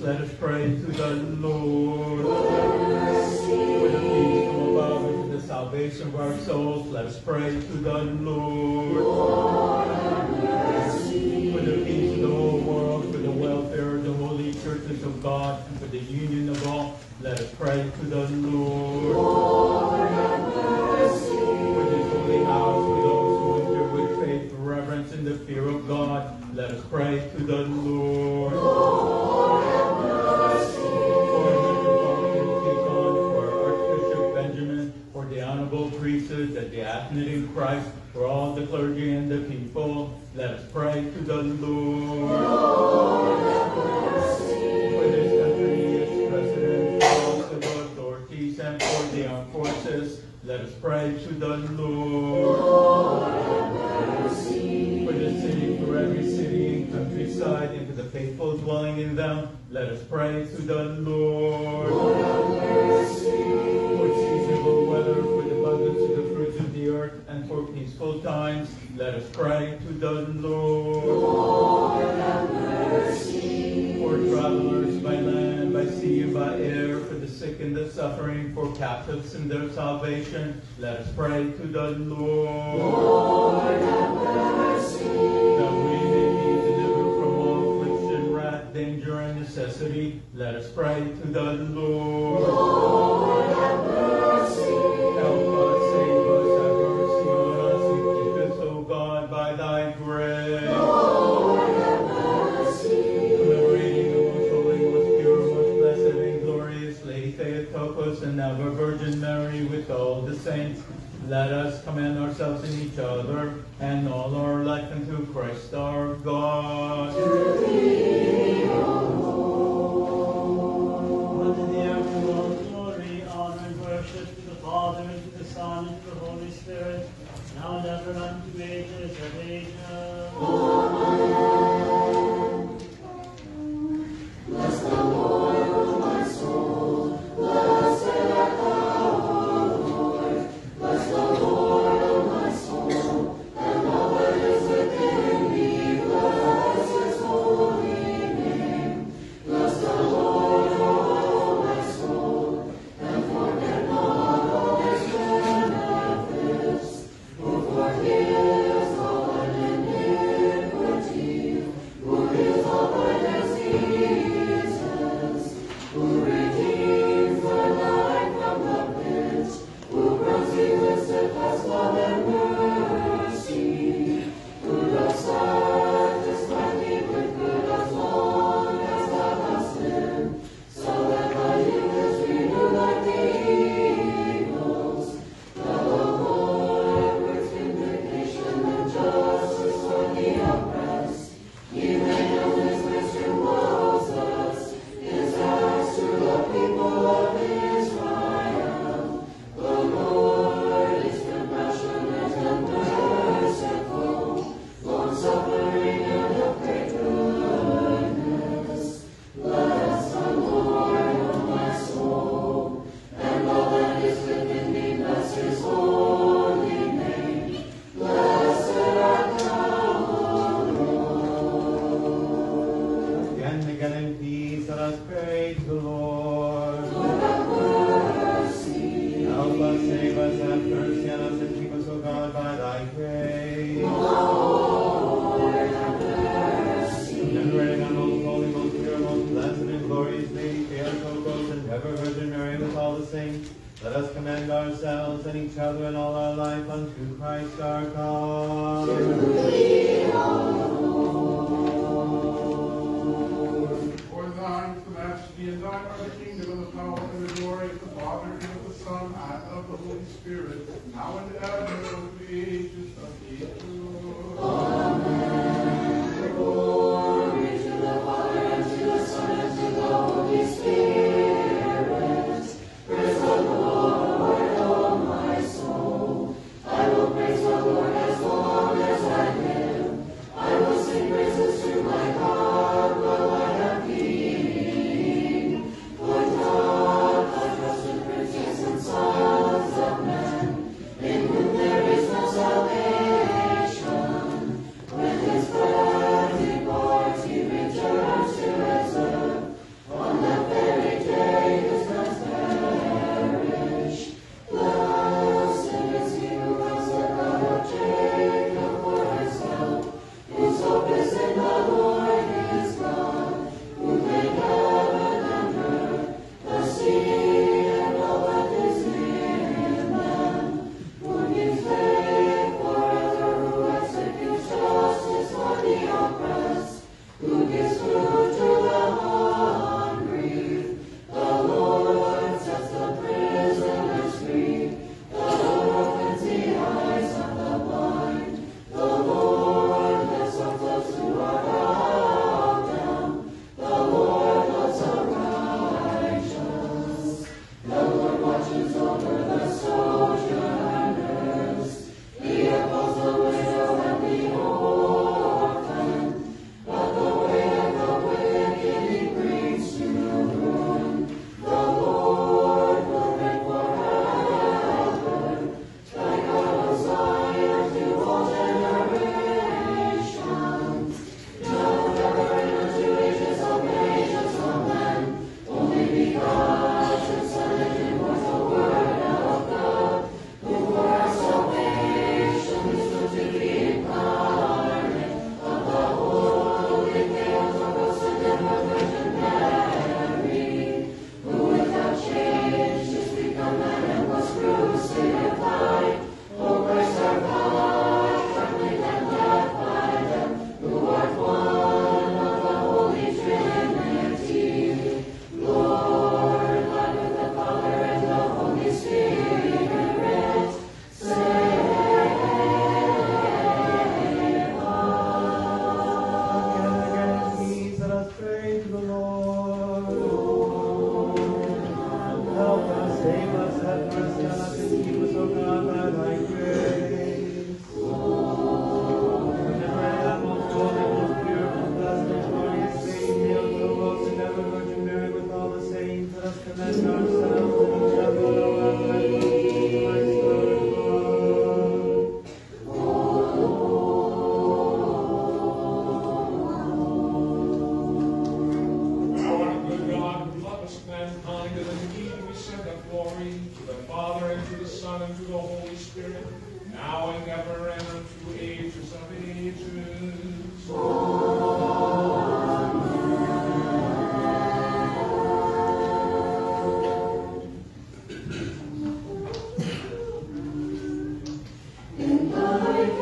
Let us pray to the Lord. With the peace from above and to the salvation of our souls, let us pray to the Lord. Lord for the peace of the whole world, for the welfare of the holy churches of God, and for the union captives in their salvation. Let us pray to the Lord. Lord, have mercy. That we may be delivered from all affliction, wrath, danger, and necessity. Let us pray to the Lord. Lord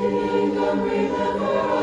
kingdom we never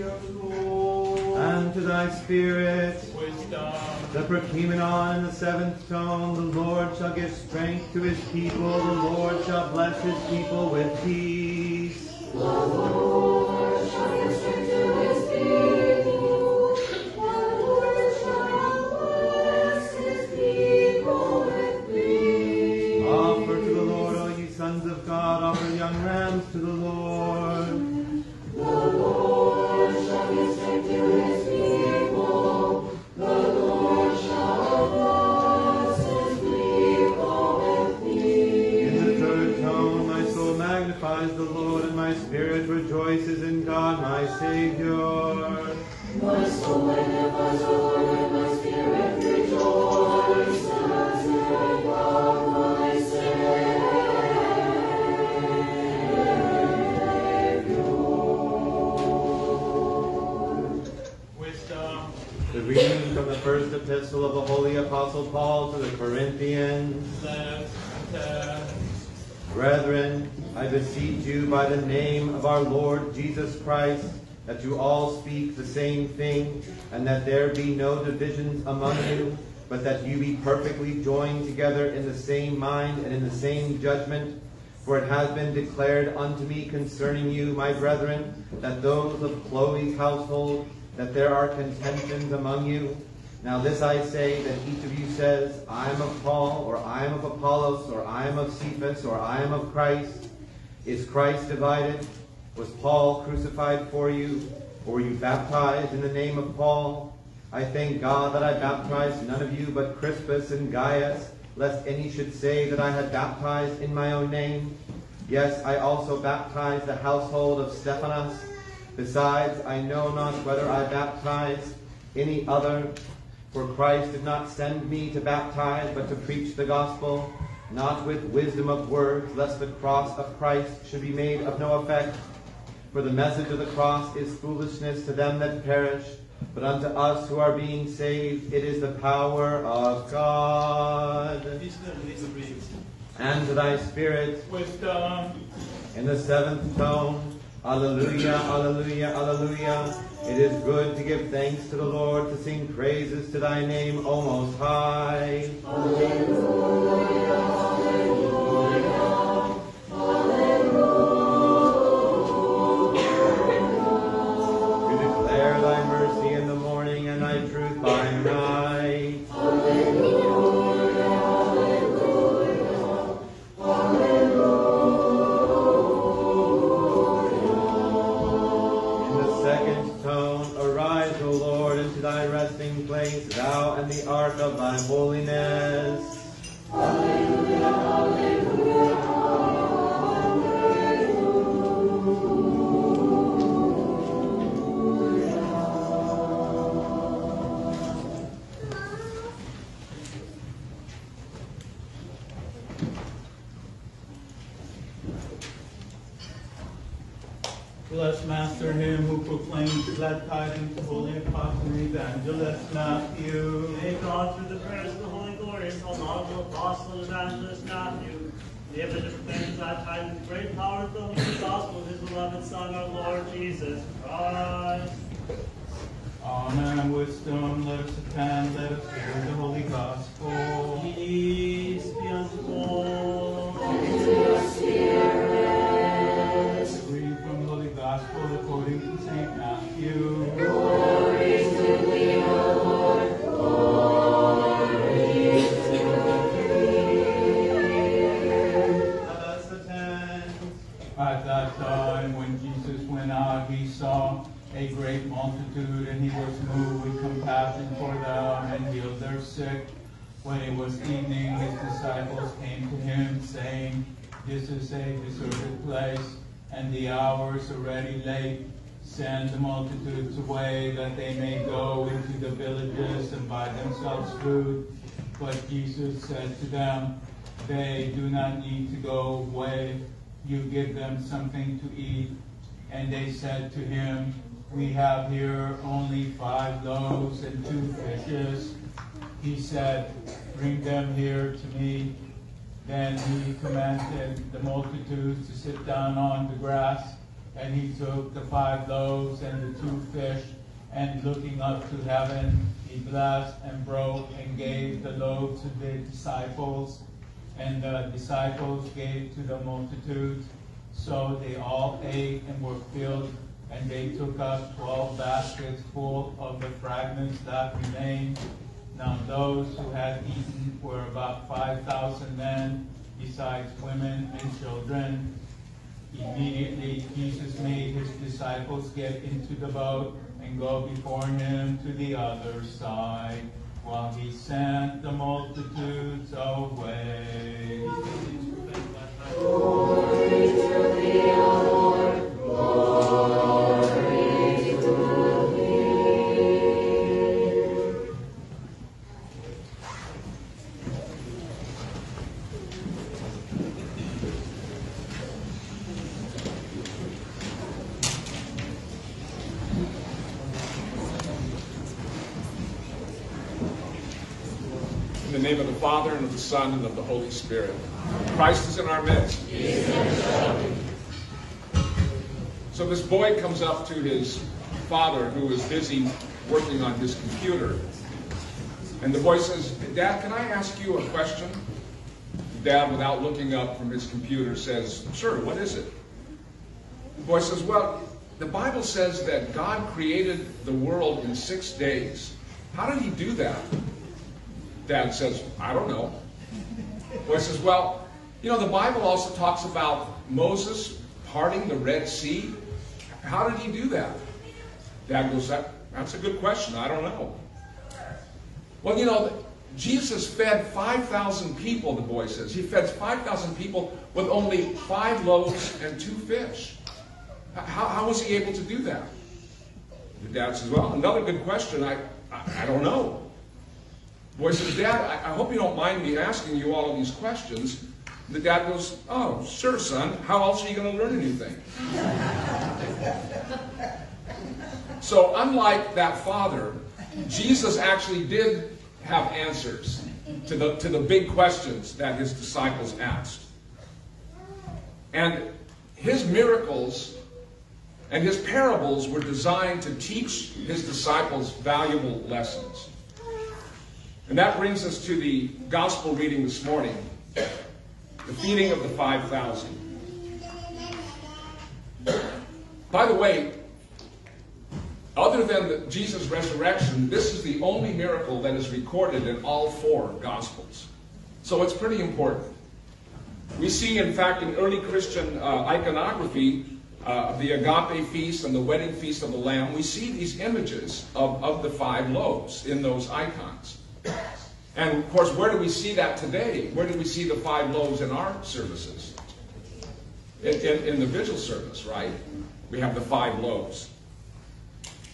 and to thy spirit, wisdom. The Prokimenon and the seventh tone, the Lord shall give strength to his people, the Lord shall bless his people with peace. That you all speak the same thing, and that there be no divisions among you, but that you be perfectly joined together in the same mind and in the same judgment. For it has been declared unto me concerning you, my brethren, that those of Chloe's household, that there are contentions among you. Now this I say, that each of you says, I am of Paul, or I am of Apollos, or I am of Cephas, or I am of Christ. Is Christ divided? Was Paul crucified for you? Or were you baptized in the name of Paul? I thank God that I baptized none of you but Crispus and Gaius, lest any should say that I had baptized in my own name. Yes, I also baptized the household of Stephanas. Besides, I know not whether I baptized any other, for Christ did not send me to baptize, but to preach the gospel, not with wisdom of words, lest the cross of Christ should be made of no effect. For the message of the cross is foolishness to them that perish, but unto us who are being saved it is the power of God. And to thy spirit, Wisdom. in the seventh tone, Alleluia, Alleluia, Alleluia. It is good to give thanks to the Lord, to sing praises to thy name, O Most High. To glad the hour is already late. Send the multitudes away, that they may go into the villages and buy themselves food. But Jesus said to them, They do not need to go away. You give them something to eat. And they said to him, We have here only five loaves and two fishes. He said, Bring them here to me. Then he commanded the multitudes to sit down on the grass. And he took the five loaves and the two fish, And looking up to heaven, he blessed and broke and gave the loaves to the disciples, and the disciples gave to the multitudes. So they all ate and were filled, and they took up twelve baskets full of the fragments that remained. Now those who had eaten were about five thousand men, besides women and children. Immediately Jesus made his disciples get into the boat and go before him to the other side, while he sent the multitudes away. In Son, and of the Holy Spirit. Christ is in our midst. So this boy comes up to his father, who is busy working on his computer. And the boy says, Dad, can I ask you a question? Dad, without looking up from his computer, says, Sure, what is it? The boy says, Well, the Bible says that God created the world in six days. How did he do that? Dad says, I don't know. Boy says, Well, you know, the Bible also talks about Moses parting the Red Sea. How did he do that? Dad goes, that, That's a good question. I don't know. Well, you know, Jesus fed 5,000 people, the boy says. He fed 5,000 people with only five loaves and two fish. How, how was he able to do that? The dad says, Well, another good question. I, I, I don't know. Boy says, Dad, I, I hope you don't mind me asking you all of these questions. The dad goes, Oh, sure, son. How else are you going to learn anything? so, unlike that father, Jesus actually did have answers to the, to the big questions that his disciples asked. And his miracles and his parables were designed to teach his disciples valuable lessons. And that brings us to the gospel reading this morning the feeding of the 5,000. By the way, other than the, Jesus' resurrection, this is the only miracle that is recorded in all four Gospels. So it's pretty important. We see, in fact, in early Christian uh, iconography, uh, the agape feast and the wedding feast of the Lamb, we see these images of, of the five loaves in those icons. And of course, where do we see that today? Where do we see the five loaves in our services? In, in, in the vigil service, right? We have the five loaves.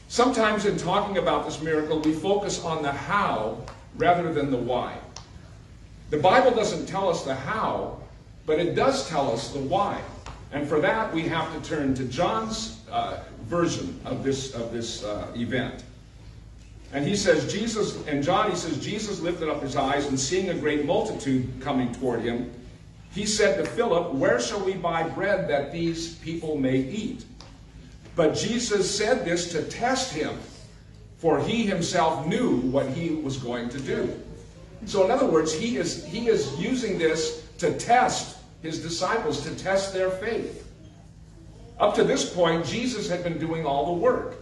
Sometimes in talking about this miracle, we focus on the how rather than the why. The Bible doesn't tell us the how, but it does tell us the why. And for that, we have to turn to John's uh, version of this, of this uh, event. And he says, Jesus, and John, he says, Jesus lifted up his eyes and seeing a great multitude coming toward him, he said to Philip, Where shall we buy bread that these people may eat? But Jesus said this to test him, for he himself knew what he was going to do. So, in other words, he is, he is using this to test his disciples, to test their faith. Up to this point, Jesus had been doing all the work.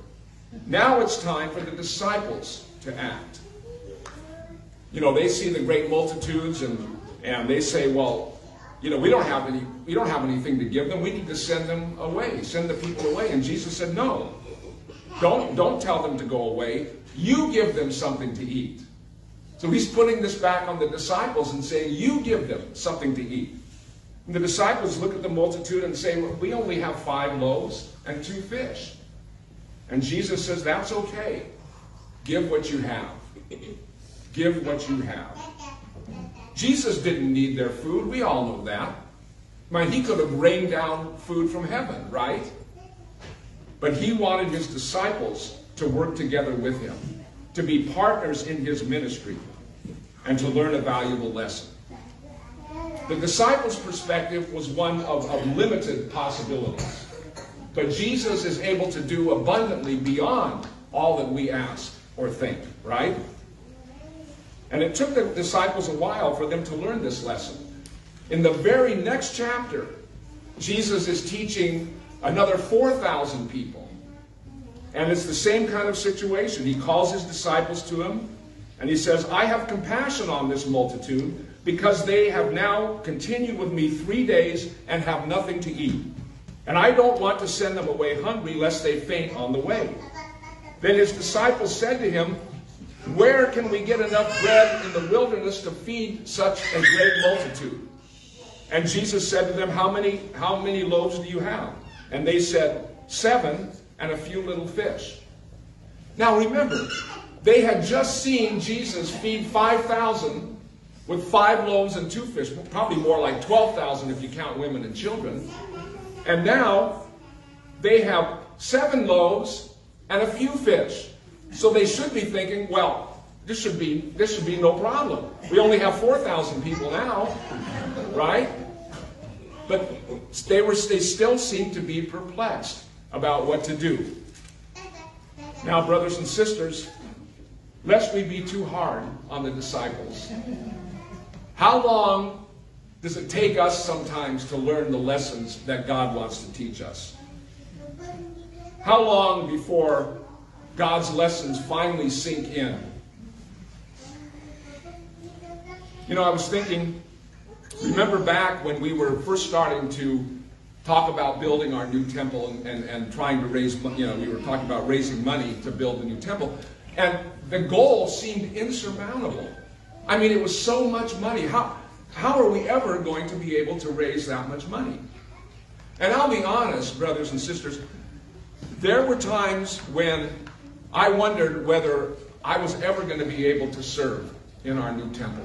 Now it's time for the disciples to act. You know, they see the great multitudes and, and they say, well, you know, we don't have any we don't have anything to give them. We need to send them away, send the people away. And Jesus said, No. Don't don't tell them to go away. You give them something to eat. So he's putting this back on the disciples and saying, You give them something to eat. And the disciples look at the multitude and say, well, We only have five loaves and two fish. And Jesus says, That's okay. Give what you have. Give what you have. Jesus didn't need their food. We all know that. I mean, he could have rained down food from heaven, right? But he wanted his disciples to work together with him, to be partners in his ministry, and to learn a valuable lesson. The disciples' perspective was one of, of limited possibilities. But Jesus is able to do abundantly beyond all that we ask or think, right? And it took the disciples a while for them to learn this lesson. In the very next chapter, Jesus is teaching another 4,000 people. And it's the same kind of situation. He calls his disciples to him and he says, I have compassion on this multitude because they have now continued with me three days and have nothing to eat. And I don't want to send them away hungry lest they faint on the way. Then his disciples said to him, Where can we get enough bread in the wilderness to feed such a great multitude? And Jesus said to them, How many, how many loaves do you have? And they said, Seven and a few little fish. Now remember, they had just seen Jesus feed 5,000 with five loaves and two fish, probably more like 12,000 if you count women and children. And now they have seven loaves and a few fish. So they should be thinking, well, this should be this should be no problem. We only have 4,000 people now, right? But they were they still seem to be perplexed about what to do. Now, brothers and sisters, lest we be too hard on the disciples. How long does it take us sometimes to learn the lessons that God wants to teach us? How long before God's lessons finally sink in? You know, I was thinking, remember back when we were first starting to talk about building our new temple and, and, and trying to raise, you know, we were talking about raising money to build the new temple. And the goal seemed insurmountable. I mean, it was so much money. How, how are we ever going to be able to raise that much money? And I'll be honest, brothers and sisters, there were times when I wondered whether I was ever going to be able to serve in our new temple.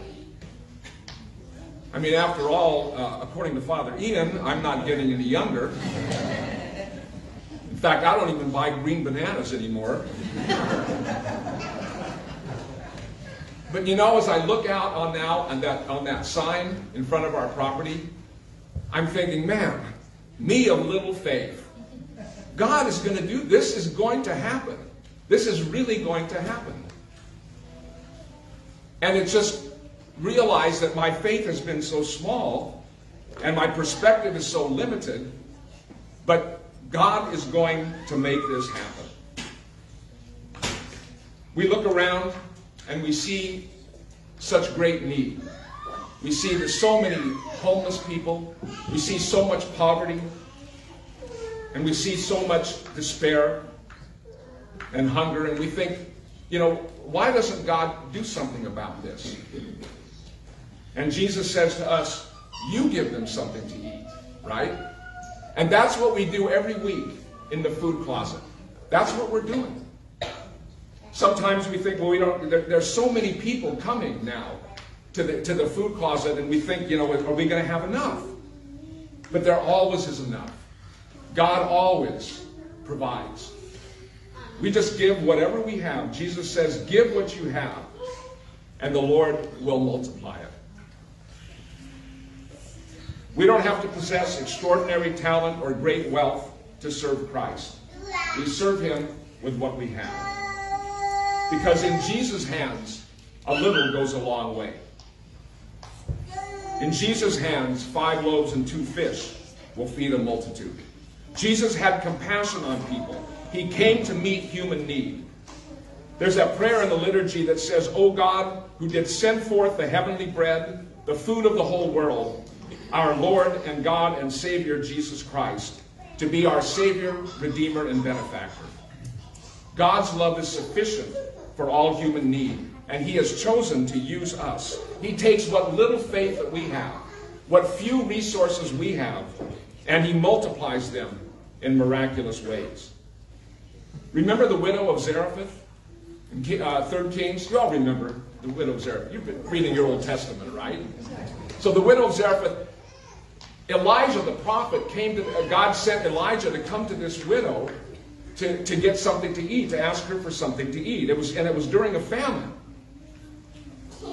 I mean, after all, uh, according to Father Ian, I'm not getting any younger. In fact, I don't even buy green bananas anymore. But you know, as I look out on now on that on that sign in front of our property, I'm thinking, man, me of little faith. God is going to do this is going to happen. This is really going to happen. And it just realize that my faith has been so small and my perspective is so limited, but God is going to make this happen. We look around and we see such great need. We see there's so many homeless people. We see so much poverty. And we see so much despair and hunger. And we think, you know, why doesn't God do something about this? And Jesus says to us, You give them something to eat, right? And that's what we do every week in the food closet. That's what we're doing. Sometimes we think, well, we don't, there, there's so many people coming now to the, to the food closet, and we think, you know, are we going to have enough? But there always is enough. God always provides. We just give whatever we have. Jesus says, give what you have, and the Lord will multiply it. We don't have to possess extraordinary talent or great wealth to serve Christ. We serve Him with what we have. Because in Jesus' hands, a little goes a long way. In Jesus' hands, five loaves and two fish will feed a multitude. Jesus had compassion on people. He came to meet human need. There's that prayer in the liturgy that says, O God, who did send forth the heavenly bread, the food of the whole world, our Lord and God and Savior Jesus Christ to be our Savior, Redeemer, and Benefactor. God's love is sufficient for all human need, and He has chosen to use us. He takes what little faith that we have, what few resources we have, and He multiplies them in miraculous ways. Remember the widow of Zarephath uh, 3 Kings? You all remember the widow of Zarephath. You've been reading your Old Testament, right? So the widow of Zarephath Elijah the prophet came to, God sent Elijah to come to this widow to, to get something to eat, to ask her for something to eat. It was, and it was during a famine.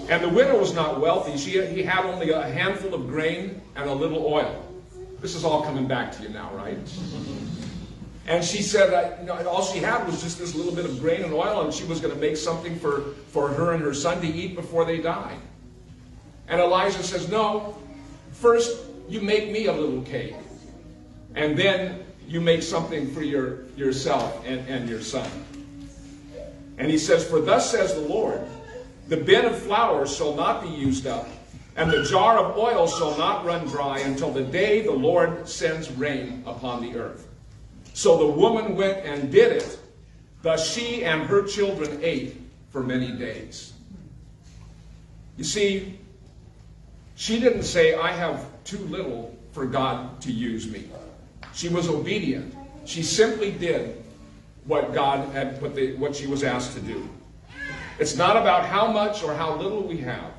And the widow was not wealthy. She, he had only a handful of grain and a little oil. This is all coming back to you now, right? And she said, uh, you know, all she had was just this little bit of grain and oil, and she was going to make something for, for her and her son to eat before they died. And Elijah says, No, first you make me a little cake, and then you make something for your, yourself and, and your son. And he says, For thus says the Lord, the bin of flour shall not be used up, and the jar of oil shall not run dry until the day the Lord sends rain upon the earth. So the woman went and did it. Thus she and her children ate for many days. You see, she didn't say, I have too little for God to use me. She was obedient. She simply did what God had, what, the, what she was asked to do. It's not about how much or how little we have.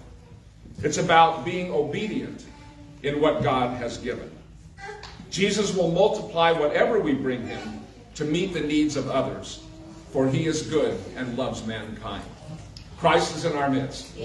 It's about being obedient in what God has given. Jesus will multiply whatever we bring him to meet the needs of others, for he is good and loves mankind. Christ is in our midst.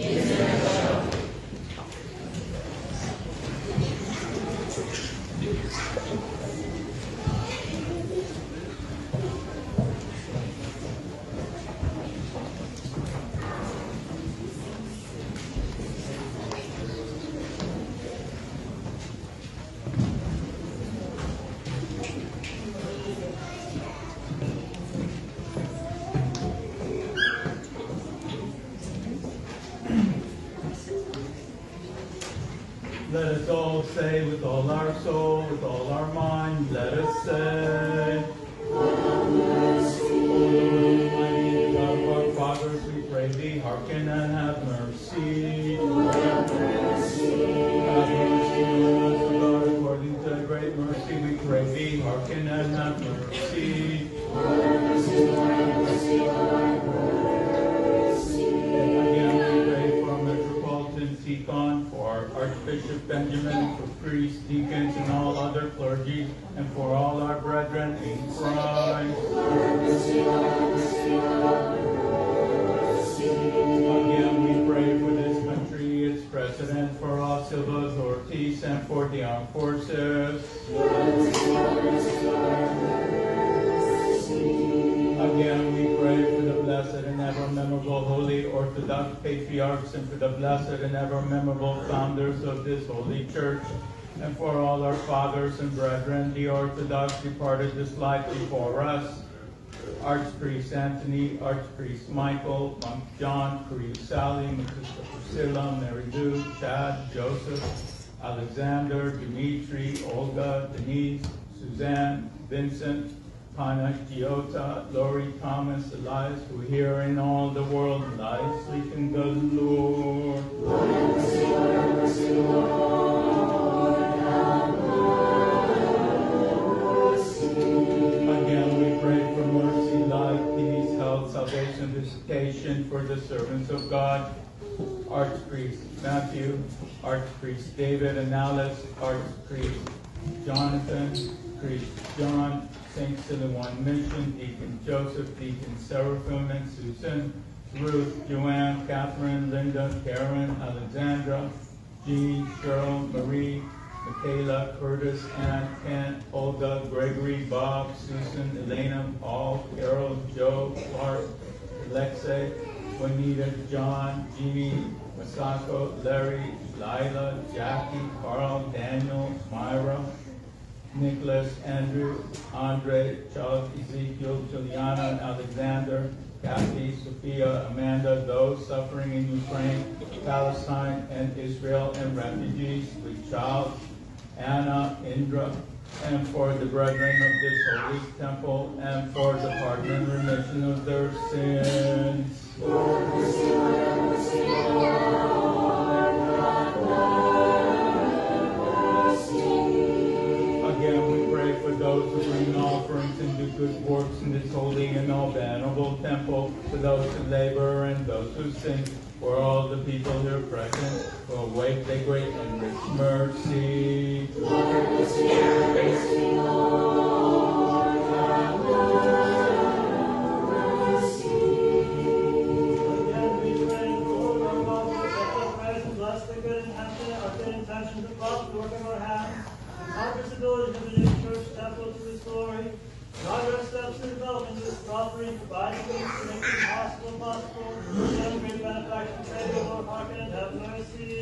And for the armed forces. Again, we pray for the blessed and ever memorable Holy Orthodox Patriarchs and for the blessed and ever memorable founders of this holy church, and for all our fathers and brethren, the Orthodox departed this life before us. Archpriest Anthony, Archpriest Michael, Monk John, Khouria Sally, Sister Priscilla, Mary Lou, Chad, Joseph, Alexander, Dimitri, Olga, Denise, Suzanne, Vincent, Hannah, Giota, Lori, Thomas, Elias, who here in all the world lie sleep in the Lord. Again, we pray for mercy, life, peace, health, salvation, visitation for the servants of God. Archpriest Matthew, Archpriest David and Alice, Archpriest Jonathan, Priest John, St. Silouan Mission, Deacon Joseph, Deacon Seraphim and Susan, Ruth, Joanne, Catherine, Linda, Karen, Alexandra, Jean, Cheryl, Marie, Michaela, Curtis, Ann, Kent, Olga, Gregory, Bob, Susan, Elena, Paul, Carol, Joe, Clark, Alexei, Juanita, John, Jeannie, Masako, Larry, Lila, Jackie, Carl, Daniel, Myra, Nicholas, Andrew, Andre, Charles, Ezekiel, Juliana, Alexander, Kathy, Sophia, Amanda, those suffering in Ukraine, Palestine, and Israel, and refugees, with Charles, Anna, Indra, and for the brethren of this holy temple, and for the pardon and remission of their sins. Again, we pray for those who bring offerings and do good works in this holy offering to buy the to make it possible, possible. Some great benefactor, pray the Lord, hearken and have mercy.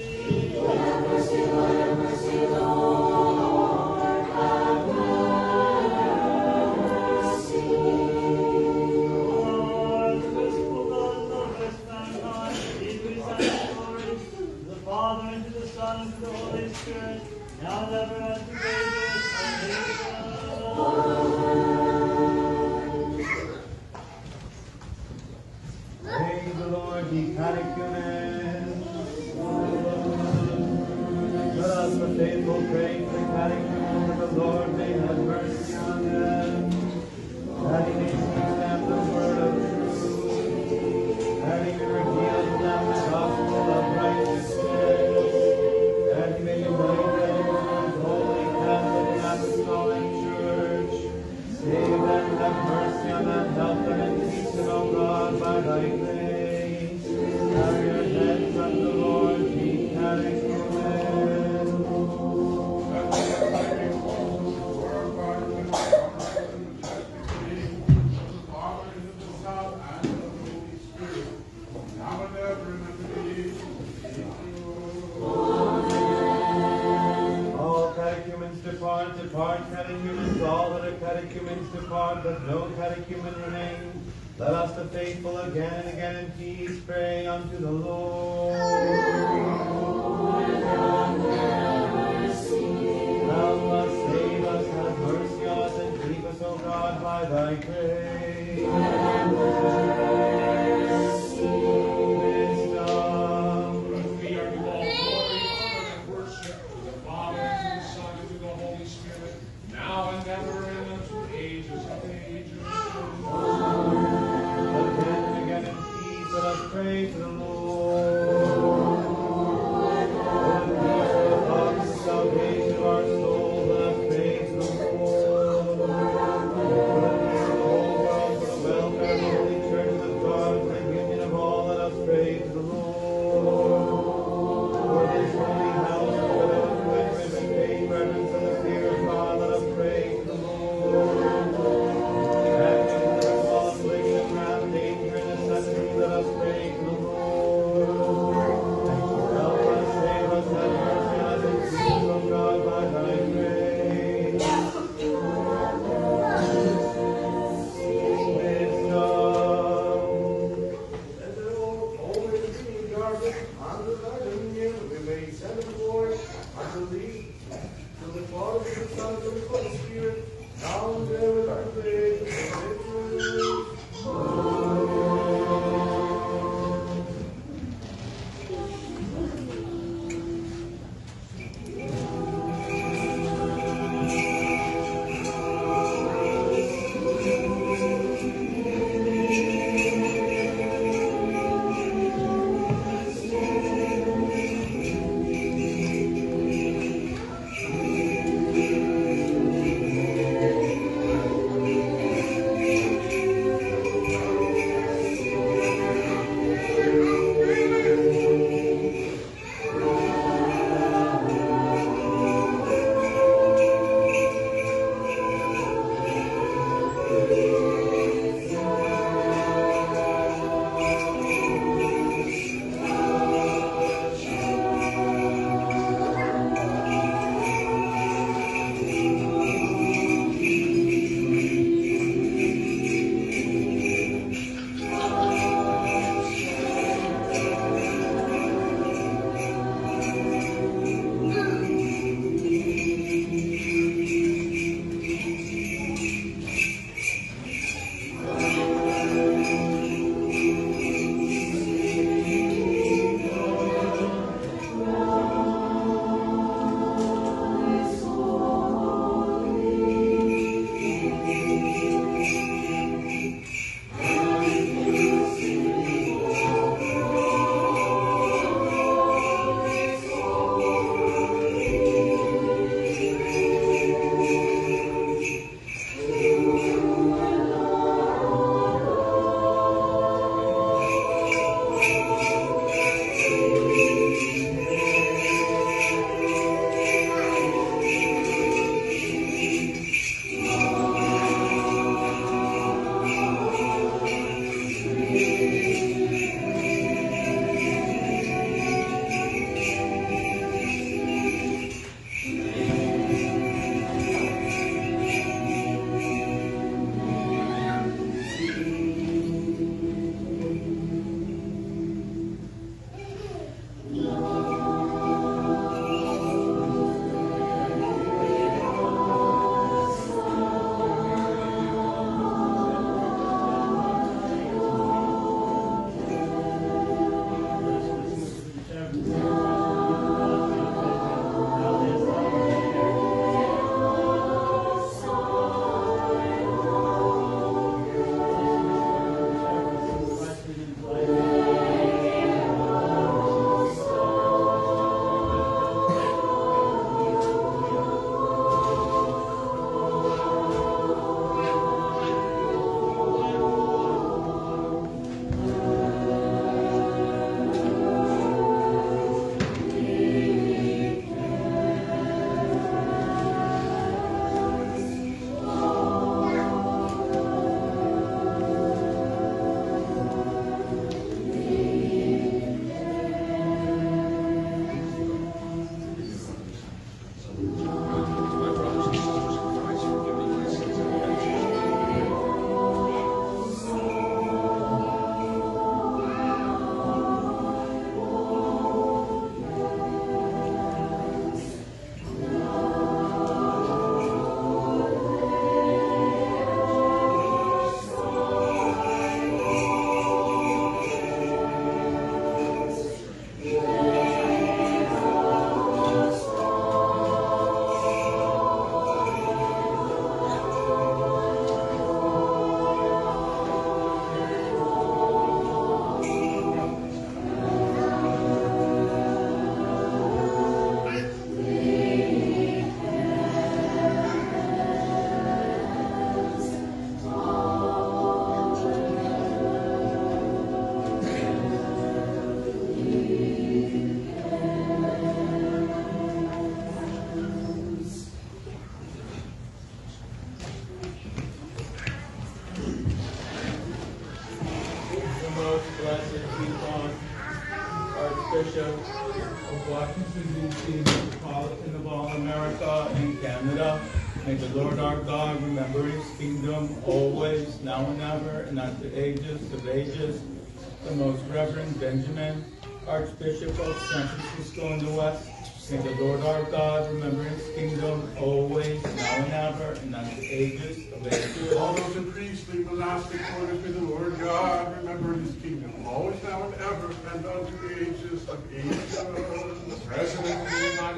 Let us, the faithful, pray for catechumens.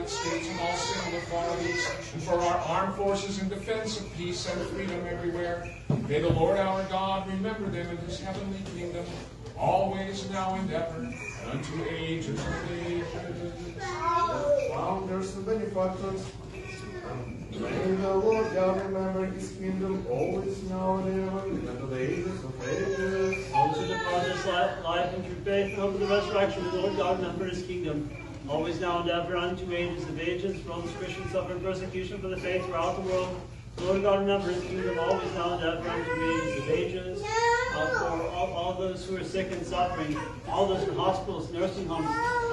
United States and all civil authorities, and for our armed forces in defense of peace and freedom everywhere. May the Lord our God remember them in his heavenly kingdom, always, now, and ever, and unto ages of ages. founders and benefactors. May the Lord God remember his kingdom always now and ever, and unto the ages of ages. Those who depart this life, life and through faith and hope of the resurrection the Lord God remember his kingdom, always now and ever unto ages of ages. All those Christians suffering persecution for the faith throughout the world, the Lord God remember his kingdom, always now and ever unto ages of ages. Uh, for all, all those who are sick and suffering, all those in hospitals, nursing homes,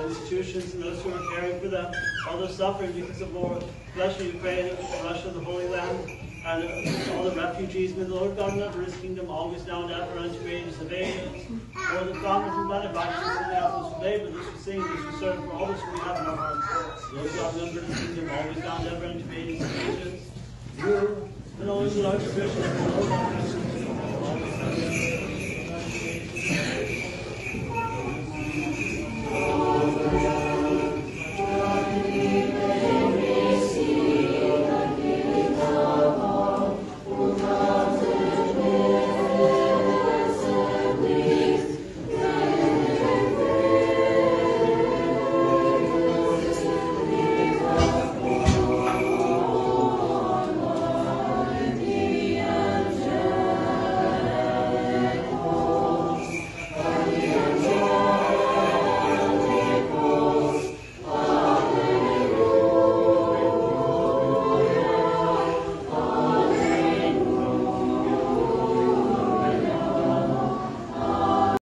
institutions, and those who are caring for them, all those suffering because of war, especially Ukraine, Russia, the Holy Land, and all the refugees, may the Lord God never his kingdom always now and ever unto ages of ages. Or the promise and benefactions of the apostles today, but this we sing, this we serve, for all this we have in our hearts. The Lord God of his kingdom always now and ever unto ages of ages. You, and only the Archbishop, the Lord God, always now and ever unto ages of ages.